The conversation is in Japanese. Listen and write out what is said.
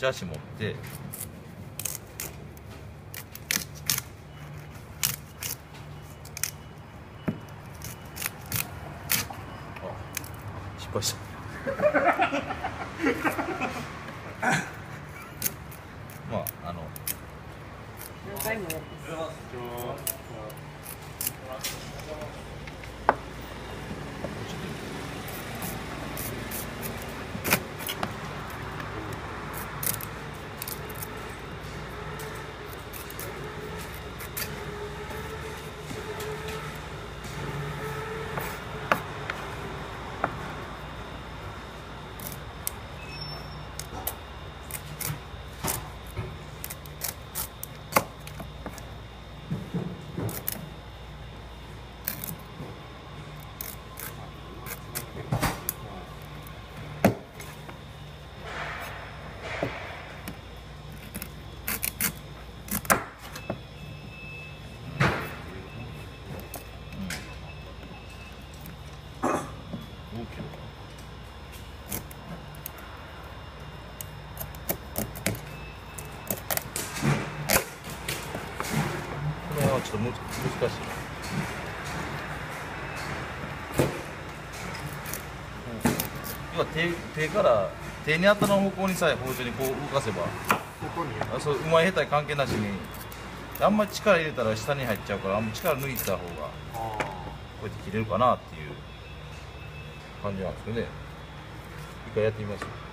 ち足持ってあ失敗した。まああのこれはちょっとむ難しい。要は手手から手に当たる方向にさえ包丁にこう動かせばここにあそううまい下手関係なしにあんまり力入れたら下に入っちゃうからあんまり力抜いた方があこうやって切れるかなっていう感じなんですよね。一回やってみます。